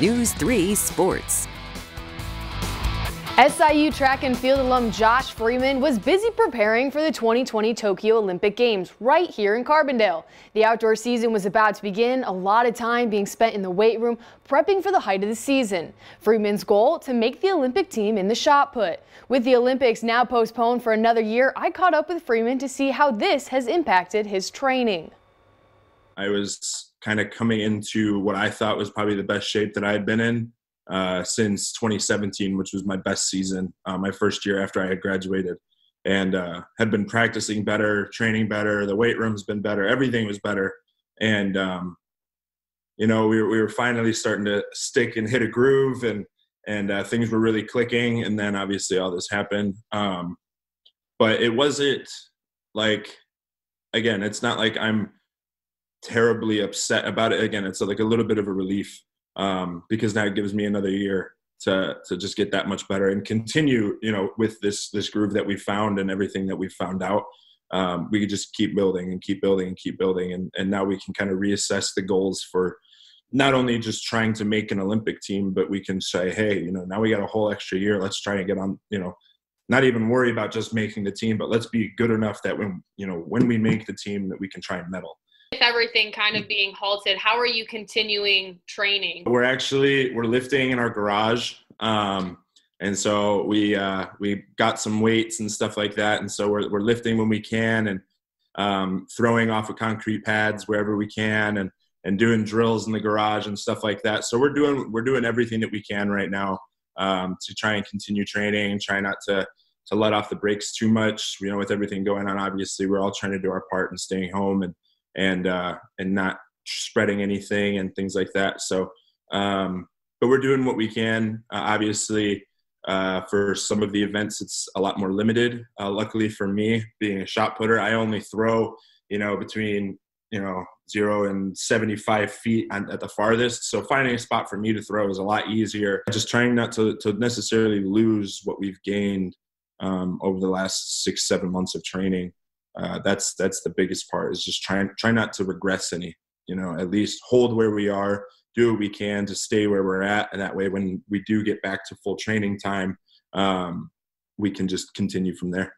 News 3 Sports. SIU track and field alum Josh Freeman was busy preparing for the 2020 Tokyo Olympic Games right here in Carbondale. The outdoor season was about to begin, a lot of time being spent in the weight room prepping for the height of the season. Freeman's goal to make the Olympic team in the shot put. With the Olympics now postponed for another year, I caught up with Freeman to see how this has impacted his training. I was kind of coming into what I thought was probably the best shape that I had been in uh, since 2017, which was my best season, uh, my first year after I had graduated, and uh, had been practicing better, training better. The weight room's been better. Everything was better, and um, you know we were, we were finally starting to stick and hit a groove, and and uh, things were really clicking. And then obviously all this happened, um, but it wasn't like again, it's not like I'm terribly upset about it. Again, it's like a little bit of a relief um, because now it gives me another year to to just get that much better and continue, you know, with this this groove that we found and everything that we found out. Um, we could just keep building and keep building and keep building, and and now we can kind of reassess the goals for not only just trying to make an Olympic team, but we can say, hey, you know, now we got a whole extra year. Let's try and get on, you know, not even worry about just making the team, but let's be good enough that when you know when we make the team that we can try and medal with everything kind of being halted how are you continuing training? We're actually we're lifting in our garage um, and so we uh, we got some weights and stuff like that and so we're, we're lifting when we can and um, throwing off of concrete pads wherever we can and and doing drills in the garage and stuff like that. So we're doing we're doing everything that we can right now um, to try and continue training and try not to to let off the brakes too much. You know with everything going on obviously we're all trying to do our part and staying home and and uh, and not spreading anything and things like that. So, um, but we're doing what we can. Uh, obviously, uh, for some of the events, it's a lot more limited. Uh, luckily for me, being a shot putter, I only throw you know between you know zero and 75 feet at the farthest. So finding a spot for me to throw is a lot easier. Just trying not to to necessarily lose what we've gained um, over the last six seven months of training uh, that's that's the biggest part is just trying try not to regress any you know at least hold where we are do what we can to stay where we're at. And that way when we do get back to full training time um, we can just continue from there